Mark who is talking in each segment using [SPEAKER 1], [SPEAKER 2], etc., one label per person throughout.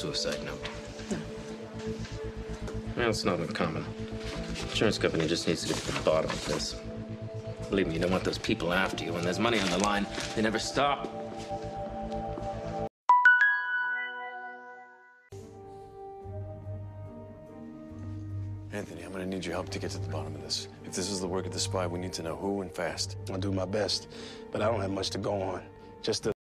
[SPEAKER 1] suicide note. Well, it's not uncommon. Insurance company just needs to get to the bottom of this. Believe me, you don't want those people after you. When there's money on the line, they never stop.
[SPEAKER 2] Anthony, I'm gonna need your help to get to the bottom of this. If this is the work of the spy, we need to know who and fast.
[SPEAKER 3] I'll do my best, but I don't have much to go on. Just a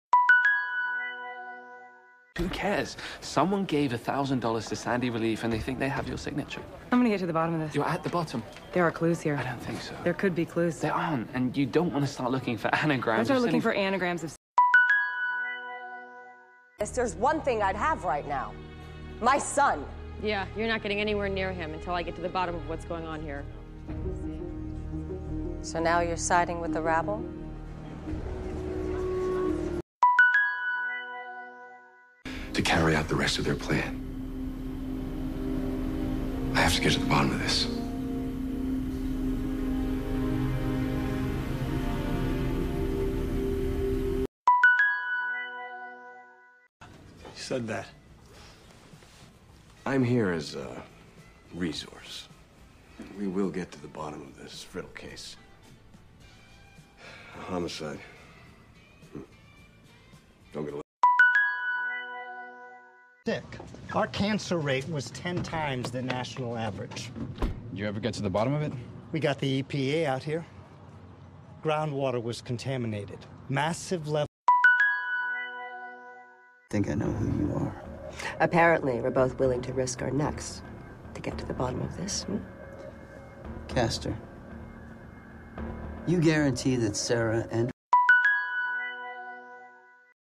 [SPEAKER 4] Who cares? Someone gave $1,000 to Sandy Relief and they think they have your signature.
[SPEAKER 5] I'm gonna get to the bottom of this.
[SPEAKER 4] You're at the bottom.
[SPEAKER 5] There are clues here.
[SPEAKER 4] I don't think so.
[SPEAKER 5] There could be clues.
[SPEAKER 4] There aren't, and you don't want to start looking for anagrams.
[SPEAKER 5] I start
[SPEAKER 4] of
[SPEAKER 5] looking for anagrams of.
[SPEAKER 6] If there's one thing I'd have right now, my son.
[SPEAKER 7] Yeah, you're not getting anywhere near him until I get to the bottom of what's going on here.
[SPEAKER 6] So now you're siding with the rabble?
[SPEAKER 8] To carry out the rest of their plan. I have to get to the bottom of this.
[SPEAKER 3] You said that.
[SPEAKER 8] I'm here as a resource. We will get to the bottom of this Friddle case. A homicide. Hmm. Don't get a
[SPEAKER 9] sick. Our cancer rate was 10 times the national average.
[SPEAKER 10] Did you ever get to the bottom of it?
[SPEAKER 9] We got the EPA out here. Groundwater was contaminated. Massive level.
[SPEAKER 11] think I know who you are.
[SPEAKER 6] Apparently, we're both willing to risk our necks to get to the bottom of this. hmm?
[SPEAKER 11] Castor. You guarantee that Sarah and